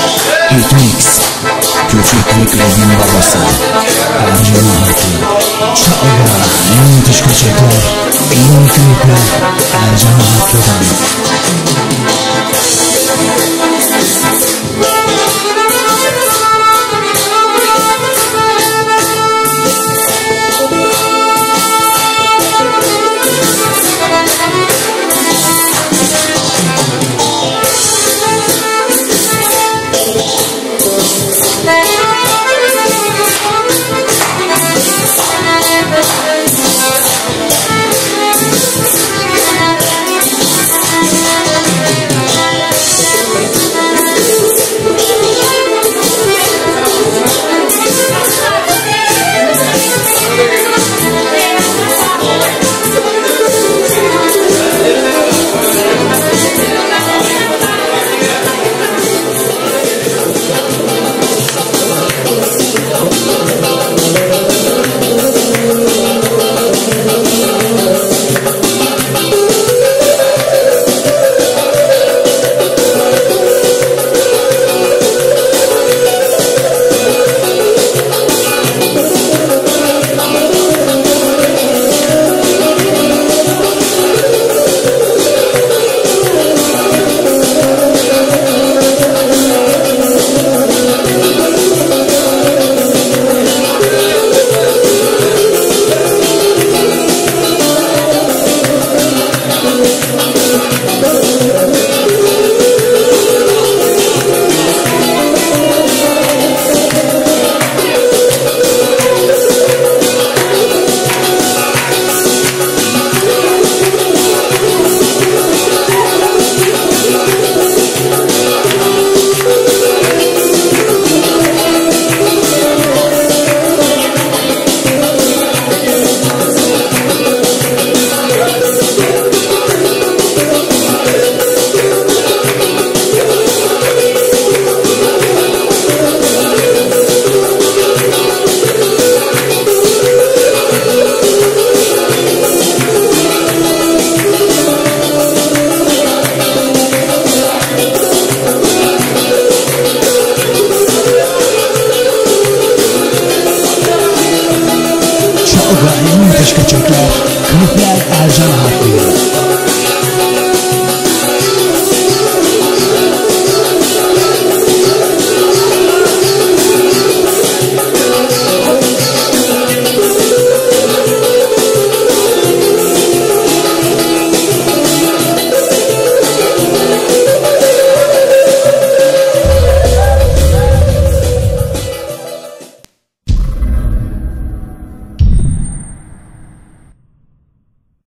Köçek Hitmix Köçekliklerin babası Ercan Ahatlı Çağla En müthiş köçekler En iyi klipler Ercan Ahatlı'dan ugrálj, mint egy köcsökle, mit lehet elzsarálni.